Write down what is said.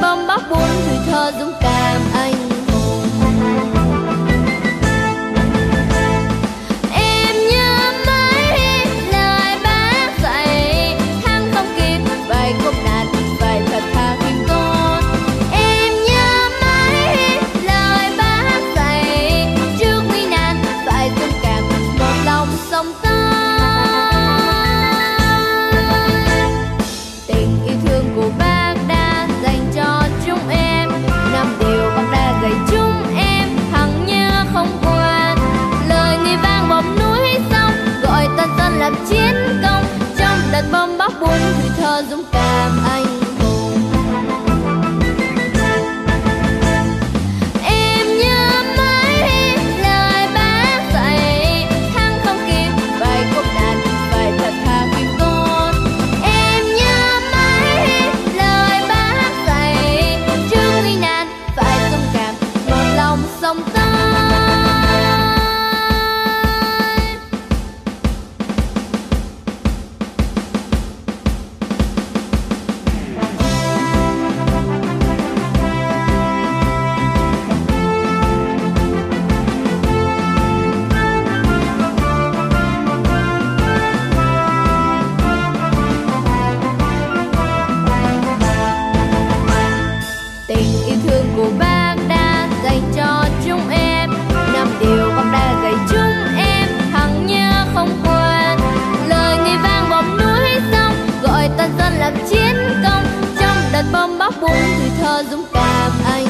bấm bóc buồn tuổi thơ dũng cảm. bốn tuổi thơ dũng cảm anh